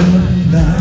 the